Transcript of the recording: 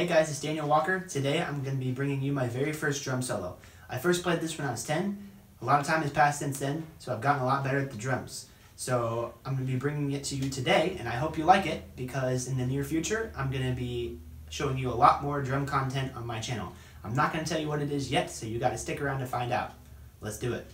Hey guys, it's Daniel Walker. Today I'm going to be bringing you my very first drum solo. I first played this when I was 10. A lot of time has passed since then, so I've gotten a lot better at the drums. So I'm going to be bringing it to you today, and I hope you like it, because in the near future, I'm going to be showing you a lot more drum content on my channel. I'm not going to tell you what it is yet, so you got to stick around to find out. Let's do it.